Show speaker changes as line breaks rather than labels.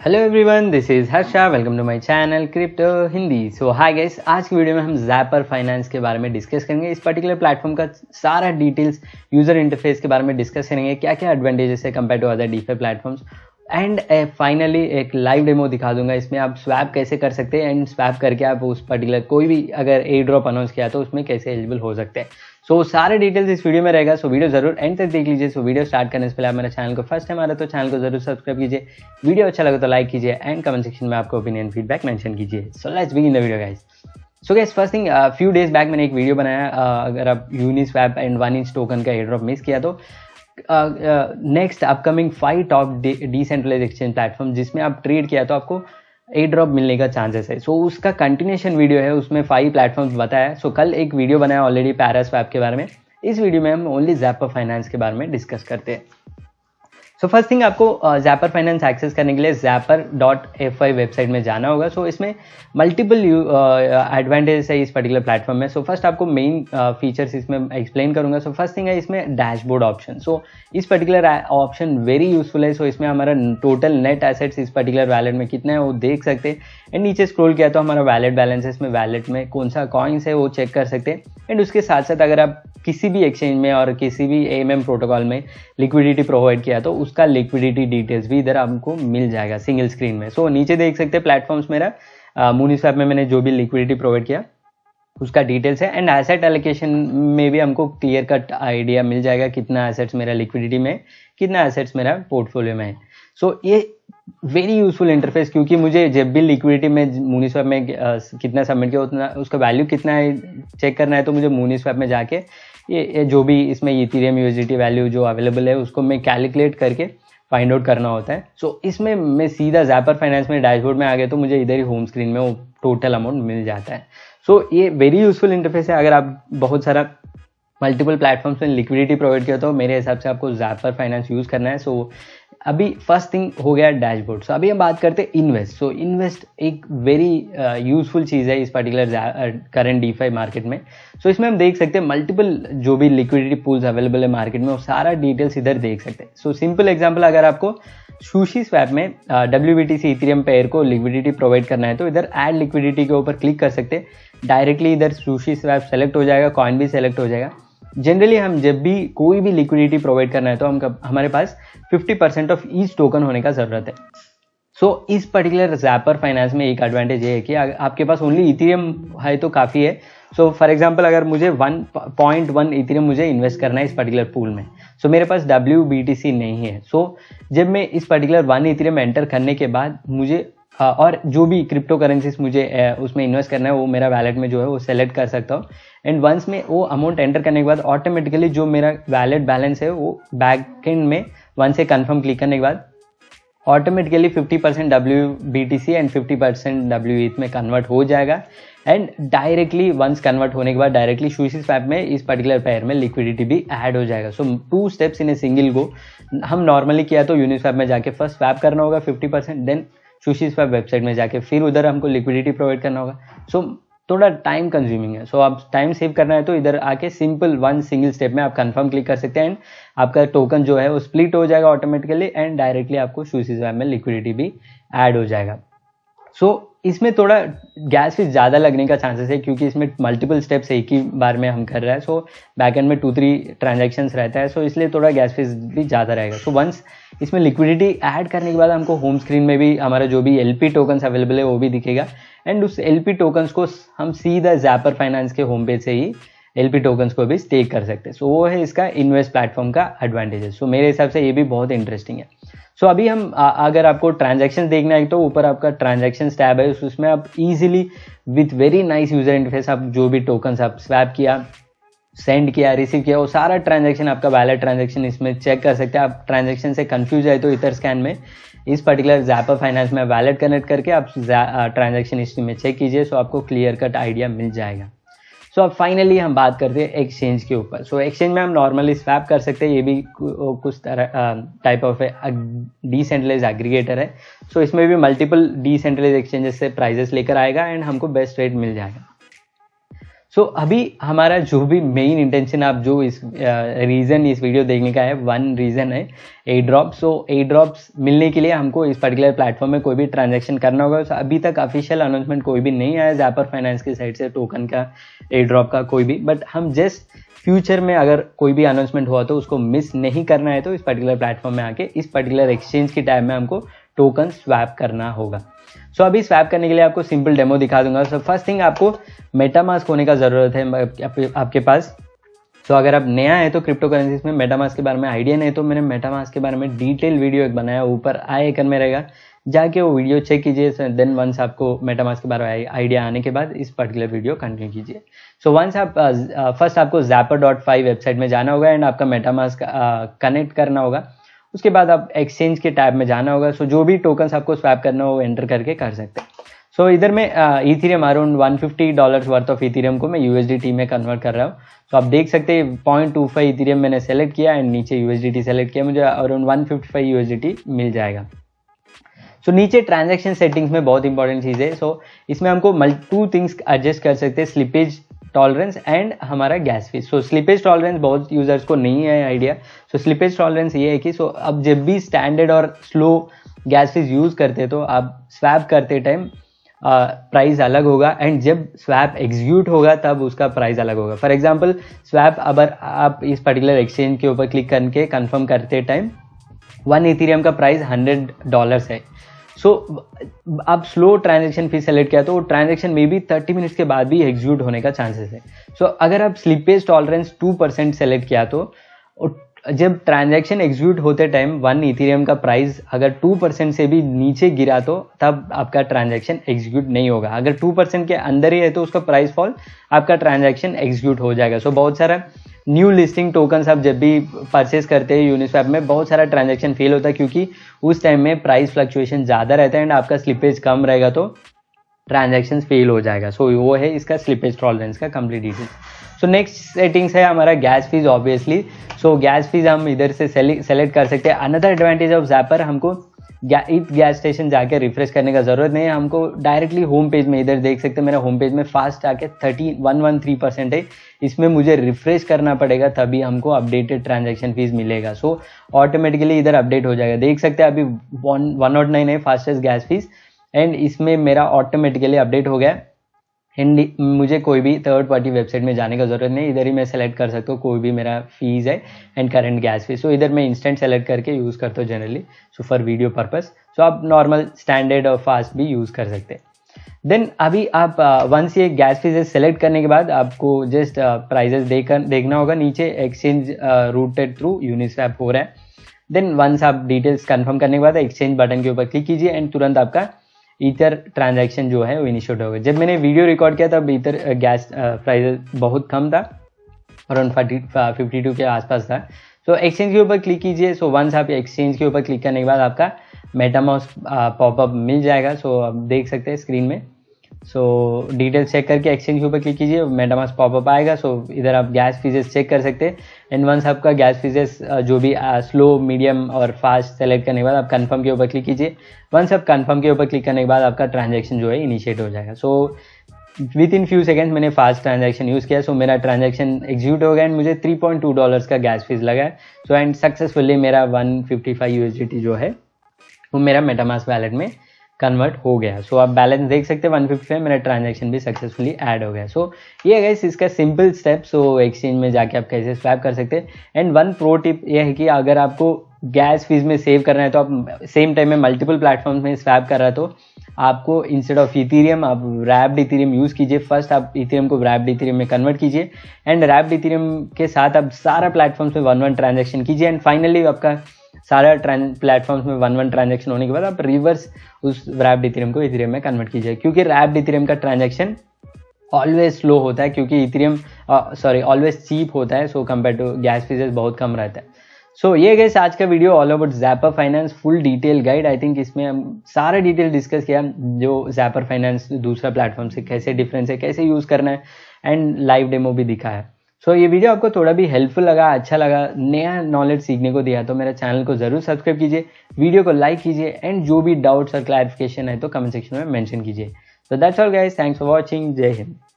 Hello everyone this is Harsha welcome to my channel crypto Hindi so hi guys आज की video में हम जैपर finance के बारे में डिस्कस करेंगे। इस पर्टिकुलर प्लेटफॉर्म का सारा डिटेल्स यूज़र इंटरफेस के बारे में डिस्कस करेंगे। क्या क्या एडवांटेजेस है compare to other DeFi platforms and finally एक लाइव डेमो दिखा दूँगा। इसमें आप स्वैप कैसे कर सकते हैं? एंड स्वैप करके आप उस पर्टिकुलर कोई भी अगर ए ड्रॉप अनाउंस किया तो उसमें कैसे एलिजिबल हो सकते हैं? सो so, सारे डिटेल्स इस वीडियो में रहेगा सो so, वीडियो ज़रूर एंड तक देख लीजिए। सो so, वीडियो स्टार्ट करने से पहले आप मेरे चैनल को फ़र्स्ट टाइम आ रहा तो चैनल को ज़रूर सब्सक्राइब कीजिए। वीडियो अच्छा लगे तो लाइक कीजिए एंड कमेंट सेक्शन में आपको ओपिनियन फीडबैक मेंशन कीजिए। So let's begin the video guys so guys first thing few days back मैंने एक वीडियो बनाया uh, अगर आप Uniswap and one inch token का एड्रॉप मिस किया तो next upcoming five top decentralized exchange platform जिसमें आप ट्रेड किया तो आपको ए ड्रॉप मिलने का चांसेस है। सो so, उसका कंटिन्यूशन वीडियो है उसमें फाइव प्लेटफॉर्म्स बताया है। सो so, कल एक वीडियो बनाया ऑलरेडी पैरास्वैप के बारे में। इस वीडियो में हम ओनली जैपर फाइनेंस के बारे में डिस्कस करते हैं। सो फ़र्स्ट थिंग आपको जैपर फाइनेंस एक्सेस करने के लिए Zapper dot F I website में जाना होगा। सो so, इसमें मल्टीपल एडवांटेज है इस पर्टिकुलर प्लेटफॉर्म में। सो so, फ़र्स्ट आपको मेन फीचर्स uh, इसमें एक्सप्लेन करूँगा। सो फ़र्स्ट थिंग है इसमें डैशबोर्ड ऑप्शन सो इस पर्टिकुलर ऑप्शन वेरी यूजफुल है। सो so, इसमें हमारा टोटल नेट एसेट्स इस पर्टिकुलर वैलेट में कितना है वो देख सकते हैं। एंड नीचे स्क्रॉल किया तो हमारा वैलेट बैलेंस है इसमें वैलेट में कौन सा कॉइन्स है वो चेक कर सकते हैं। एंड उसके साथ साथ अगर आप किसी भी एक्सचेंज में और किसी भी ए प्रोटोकॉल में लिक्विडिटी प्रोवाइड किया तो उसका लिक्विडिटी डिटेल्स भी इधर आपको मिल जाएगा सिंगल स्क्रीन में। सो so, नीचे देख सकते हैं प्लेटफॉर्म्स मेरा मूनिस्वैप में मैंने जो भी लिक्विडिटी प्रोवाइड किया उसका डिटेल्स है। एंड एसेट एलोकेशन में भी हमको क्लियर कट आइडिया मिल जाएगा कितना एसेट्स मेरा लिक्विडिटी में कितना एसेट्स मेरा पोर्टफोलियो में है। सो so, ये वेरी यूजफुल इंटरफेस क्योंकि मुझे जब भी लिक्विडिटी में मूनी स्वैप में कितना सबमिट किया उतना उसका वैल्यू कितना है चेक करना है तो मुझे मूनीस्वैप में जाके ये, ये जो भी इसमें इथीरियम यूजिटी वैल्यू जो अवेलेबल है उसको मैं कैलकुलेट करके फाइंड आउट करना होता है। सो so, इसमें मैं सीधा जैपर फाइनेंस में डैशबोर्ड में आ गया तो मुझे इधर ही होम स्क्रीन में वो टोटल अमाउंट मिल जाता है। सो so, ये वेरी यूजफुल इंटरफेस है। अगर आप बहुत सारा मल्टीपल प्लेटफॉर्म्स में लिक्विडिटी प्रोवाइड किया तो मेरे हिसाब से आपको जैपर फाइनेंस यूज़ करना है। सो so, अभी फ़र्स्ट थिंग हो गया डैशबोर्ड सो अभी हम बात करते हैं इन्वेस्ट सो इन्वेस्ट एक वेरी यूजफुल चीज़ है इस पर्टिकुलर करंट डीफाई मार्केट में. सो so, इसमें हम देख सकते हैं मल्टीपल जो भी लिक्विडिटी पूल्स अवेलेबल है मार्केट में वो सारा डिटेल्स इधर देख सकते हैं. सो सिंपल एग्ज़ाम्पल अगर आपको सुशी स्वैप में W B T C pair को लिक्विडिटी प्रोवाइड करना है तो इधर एड लिक्विडिटी के ऊपर क्लिक कर सकते हैं. डायरेक्टली इधर सुशी स्वैप सेलेक्ट हो जाएगा कॉइन भी सेलेक्ट हो जाएगा. जनरली हम जब भी कोई भी लिक्विडिटी प्रोवाइड करना है तो हम हमारे पास 50 परसेंट ऑफ़ ईच टोकन होने का ज़रूरत है। सो so, इस पर्टिकुलर जैपर फाइनेंस में एक एडवांटेज ये है कि आपके पास ओनली इथीरियम है तो काफ़ी है। सो फॉर एग्ज़ाम्पल अगर मुझे वन पॉइंट वन इथीरियम मुझे इन्वेस्ट करना है इस पर्टिकुलर पूल में सो so, मेरे पास डब्ल्यू बी टी सी नहीं है। सो so, जब मैं इस पर्टिकुलर वन इथीरियम एंटर करने के बाद मुझे और जो भी क्रिप्टो करेंसीज मुझे उसमें इन्वेस्ट करना है, वो मेरा वैलेट में जो है, वो सेलेक्ट कर सकता हूँ। एंड वंस में वो अमाउंट एंटर करने के बाद ऑटोमेटिकली जो मेरा वैलेट बैलेंस है, वो बैक एंड में वन से कन्फर्म क्लिक करने के बाद automatically 50 percent W B T C and fifty percent W ETH में कन्वर्ट हो जाएगा। एंड डायरेक्टली वंस कन्वर्ट होने के बाद डायरेक्टली शूसी स्वैप में इस पर्टिकुलर पेयर में लिक्विडिटी भी ऐड हो जाएगा। So two steps in a single go हम नॉर्मली किया तो यूनिस्वैप में जाके फ़र्स्ट स्वैप करना होगा 50 percent then SushiSwap website में जाके फिर उधर हमको लिक्विडिटी प्रोवाइड करना होगा। सो so, थोड़ा टाइम कंज्यूमिंग है। सो so, आप टाइम सेव करना है तो इधर आके सिंपल वन सिंगल स्टेप में आप कंफर्म क्लिक कर सकते हैं एंड आपका टोकन जो है वो स्प्लिट हो जाएगा ऑटोमेटिकली एंड डायरेक्टली आपको सुशीज वैब में लिक्विडिटी भी एड हो जाएगा। सो so, इसमें थोड़ा गैस फ़ीस ज़्यादा लगने का चांसेस है, क्योंकि इसमें मल्टीपल स्टेप्स एक ही बार में हम कर रहे हैं। सो बैक एंड में टू थ्री ट्रांजेक्शन रहता है। सो इसलिए थोड़ा गैस फ़ीस भी ज़्यादा रहेगा। सो वंस इसमें लिक्विडिटी ऐड करने के बाद हमको होम स्क्रीन में भी हमारा जो भी एल पी टोकन्स अवेलेबल है, वो भी दिखेगा। एंड उस एल पी टोकन्स को हम सीधा जैपर फाइनेंस के होम पेज से ही एल पी टोकन्स को भी स्टेक कर सकते हैं। सो वो है इसका इन्वेस्ट प्लेटफॉर्म का एडवांटेजेस सो मेरे हिसाब से ये भी बहुत इंटरेस्टिंग है। सो अभी हम अगर आपको ट्रांजेक्शन देखना है तो ऊपर आपका ट्रांजेक्शन टैब है उसमें आप easily with very nice user interface आप जो भी टोकन आप स्वैप किया सेंड किया रिसीव किया, वो सारा ट्रांजेक्शन आपका वैलिड ट्रांजेक्शन इसमें चेक कर सकते हैं। आप ट्रांजेक्शन से कंफ्यूज है तो इतर स्कैन में, इस पर्टिकुलर जैपर फाइनेंस में वैलेट कनेक्ट करके आप ट्रांजेक्शन हिस्ट्री में चेक कीजिए सो आपको क्लियर कट आइडिया मिल जाएगा। सो अब फाइनली हम बात करते हैं एक्सचेंज के ऊपर। सो so, एक्सचेंज में हम नॉर्मली स्वैप कर सकते हैं ये भी कुछ तरह टाइप ऑफ़ डिसेंट्रलाइज एग्रीगेटर है। सो so, इसमें भी मल्टीपल डिसेंट्रलाइज एक्सचेंजेस से प्राइजेस लेकर आएगा एंड हमको बेस्ट रेट मिल जाएगा। सो so, अभी हमारा जो भी मेन इंटेंशन आप जो इस रीज़न इस वीडियो देखने का है वन रीज़न है ए ड्रॉप सो ए ड्रॉप्स मिलने के लिए हमको इस पर्टिकुलर प्लेटफॉर्म में कोई भी ट्रांजेक्शन करना होगा। So, अभी तक ऑफिशियल अनाउंसमेंट कोई भी नहीं आया जैपर फाइनेंस की साइड से टोकन का ए ड्रॉप का कोई भी। बट हम जस्ट फ्यूचर में अगर कोई भी अनाउंसमेंट हुआ तो उसको मिस नहीं करना है तो इस पर्टिकुलर प्लेटफॉर्म में आके इस पर्टिकुलर एक्सचेंज के टाइम में हमको टोकन स्वैप करना होगा। सो so, अभी स्वैप करने के लिए आपको सिंपल डेमो दिखा दूँगा। सो फ़र्स्ट थिंग आपको मेटामास्क होने का ज़रूरत है आपके पास। तो अगर आप नया है तो क्रिप्टो करेंसीज में मेटामास्क के बारे में आइडिया नहीं तो मैंने मेटामास्क के बारे में डिटेल वीडियो एक बनाया ऊपर आई आइकन में रहेगा। जाके वो वीडियो चेक कीजिए देन वंस आपको मेटामास्क के बारे में आइडिया आने के बाद इस पर्टिकुलर वीडियो कंटिन्यू कीजिए। सो वंस आप फ़र्स्ट आपको जैपर डॉट फाइव वेबसाइट में जाना होगा एंड आपका मेटामास्क कनेक्ट करना होगा। उसके बाद आप एक्सचेंज के टैब में जाना होगा। सो जो भी टोकन्स आपको स्वैप करना हो एंटर करके कर सकते हैं। सो so, इधर में Ethereum around 150 dollars worth of Ethereum को मैं यूएसडीटी में कन्वर्ट कर रहा हूँ। सो so, आप देख सकते हैं पॉइंट टू फाइव इथीरियम मैंने सेलेक्ट किया एंड नीचे यूएसडीटी सेलेक्ट किया। मुझे अराउंड 155 यूएसडीटी मिल जाएगा। सो so, नीचे ट्रांजेक्शन सेटिंग्स में बहुत इंपॉर्टेंट चीज़ है। सो so, इसमें हमको टू थिंग्स एडजस्ट कर सकते हैं। स्लिपेज टॉलरेंस एंड हमारा gas fees so slippage tolerance बहुत यूज़र्स को नहीं है आइडिया सो स्लिपेज टॉलरेंस ये है कि सो so, अब जब भी स्टैंडर्ड और स्लो गैस फ़ीस यूज़ करते तो आप स्वैप करते टाइम प्राइस अलग होगा एंड जब स्वैप एग्जीक्यूट होगा तब उसका प्राइस अलग होगा. फॉर एग्ज़ाम्पल स्वैप अगर आप इस पर्टिकुलर एक्सचेंज के ऊपर क्लिक करके कंफर्म करते टाइम वन इथीरियम का प्राइस हंड्रेड डॉलर्स है. सो so, आप स्लो ट्रांजेक्शन फ़ीस सेलेक्ट किया तो ट्रांजेक्शन में भी थर्टी मिनट्स के बाद भी एग्जीक्यूट होने का चांसेस है। सो so, अगर आप slippage tolerance two percent select किया तो जब ट्रांजैक्शन एग्जीक्यूट होते टाइम वन इथीरियम का प्राइस अगर टू परसेंट से भी नीचे गिरा तो तब आपका ट्रांजैक्शन एग्जीक्यूट नहीं होगा। अगर टू परसेंट के अंदर ही है तो उसका प्राइस फॉल आपका ट्रांजैक्शन एग्जीक्यूट हो जाएगा। सो so, बहुत सारा न्यू लिस्टिंग टोकन आप जब भी परचेस करते हैं यूनिस्वैप में बहुत सारा ट्रांजेक्शन फेल होता है क्योंकि उस टाइम में प्राइस फ्लक्चुएशन ज़्यादा रहता है एंड आपका स्लिपेज कम रहेगा तो ट्रांजेक्शन फेल हो जाएगा। सो so, वो है इसका स्लिपेज टॉलरेंस का complete detail so next settings है हमारा gas fees obviously so gas fees हम इधर से सेलेक्ट कर सकते हैं। अनदर एडवांटेज ऑफ़ जैपर हमको गैस स्टेशन जाके रिफ्रेश करने का ज़रूरत नहीं है। हमको डायरेक्टली होम पेज में, इधर देख सकते हैं, मेरा होम पेज में फास्ट आके thirty one one three percent है। इसमें मुझे रिफ्रेश करना पड़ेगा, तभी हमको अपडेटेड ट्रांजेक्शन फ़ीस मिलेगा। सो ऑटोमेटिकली इधर अपडेट हो जाएगा। देख सकते हैं, अभी वन वन नॉट नाइन है फास्टेस्ट गैस फ़ीस एंड इसमें मेरा ऑटोमेटिकली अपडेट हो गया। एंड मुझे कोई भी थर्ड पार्टी वेबसाइट में जाने का ज़रूरत नहीं इधर ही मैं सेलेक्ट कर सकता हूँ कोई भी मेरा फ़ीस है and current gas fees so इधर मैं इंस्टेंट सेलेक्ट करके यूज़ करता हूँ generally so for video purpose so आप नॉर्मल स्टैंडर्ड और फास्ट भी यूज़ कर सकते हैं. देन अभी आप वंस uh, ये गैस फीसेस सेलेक्ट करने के बाद आपको जस्ट प्राइजेस देख देखना होगा नीचे एक्सचेंज रूटेड थ्रू यूनिस्वैप हो रहा है. देन वंस आप डिटेल्स कंफर्म करने के बाद एक्सचेंज बटन के ऊपर क्लिक कीजिए एंड तुरंत आपका ईथर ट्रांजैक्शन जो है वो इनिशिएट गए। जब मैंने वीडियो रिकॉर्ड किया तब ईथर गैस प्राइस बहुत कम था। अराउंड फोर्टी फिफ्टी टू के आसपास था। सो एक्सचेंज के ऊपर क्लिक कीजिए। सो वंस आप एक्सचेंज के ऊपर क्लिक करने के बाद आपका मेटामाउस पॉपअप मिल जाएगा। सो so, आप देख सकते हैं स्क्रीन में। सो डिटेल्स चेक करके एक्सचेंज के ऊपर क्लिक कीजिए मेटामास पॉपअप आएगा सो इधर आप गैस फीजेस चेक कर सकते हैं। एंड वंस आपका गैस फीजेस जो भी स्लो मीडियम और फास्ट सेलेक्ट करने के बाद आप कंफर्म के ऊपर क्लिक कीजिए। वंस आप कंफर्म के ऊपर क्लिक करने के बाद आपका ट्रांजेक्शन जो है इनिशिएट हो जाएगा। So within few seconds मैंने फास्ट ट्रांजेक्शन यूज़ किया सो मेरा ट्रांजेक्शन एग्जीक्यूट हो गया एंड मुझे 3.2 डॉलर्स का गैस फ़ीस लगा है। सो एंड सक्सेसफुली मेरा 155 यूएसडीटी जो है, वो मेरा मेटामास वैलेट में कन्वर्ट हो गया सो so, आप बैलेंस देख सकते हैं वन फिफ्टी मेरा ट्रांजेक्शन भी सक्सेसफुली ऐड हो गया सो so, ये है इसका सिंपल स्टेप सो एक्सचेंज में जाके आप कैसे स्वैप कर सकते हैं। एंड वन प्रो टिप ये है कि अगर आपको गैस फ़ीस में सेव करना है तो आप सेम टाइम में मल्टीपल प्लेटफॉर्म में स्वैप कर रहा है तो आपको इंस्टेड ऑफ़ इथीरियम आप रैप्ड इथीरियम यूज़ कीजिए। फ़र्स्ट आप इथीरियम को रैप्ड इथीरियम में कन्वर्ट कीजिए। एंड रैप्ड इथीरियम के साथ आप सारा प्लेटफॉर्म में वन वन ट्रांजेक्शन कीजिए। एंड फाइनली आपका सारा प्लेटफॉर्म्स में वन वन ट्रांजेक्शन होने के बाद आप रिवर्स उस रैप इथेरियम को इथेरियम में कन्वर्ट कीजिए। क्योंकि रैप इथेरियम का ट्रांजेक्शन ऑलवेज स्लो होता है क्योंकि इथेरियम सॉरी ऑलवेज चीप होता है so compare to gas fees बहुत कम रहता है। सो so, ये गैस आज का video all about Zapper finance full detail guide I think इसमें हम सारा डिटेल डिस्कस किया जो जैपर फाइनेंस दूसरा प्लेटफॉर्म से कैसे डिफरेंस है कैसे यूज़ करना है एंड लाइव डेमो भी दिखा है। सो ये वीडियो आपको थोड़ा भी हेल्पफुल लगा अच्छा लगा, नया नॉलेज सीखने को दिया तो मेरे चैनल को ज़रूर सब्सक्राइब कीजिए वीडियो को लाइक कीजिए एंड जो भी डाउट्स और क्लैरिफिकेशन है तो कमेंट सेक्शन में मैंशन कीजिए। तो that's all guys thanks for watching जय हिंद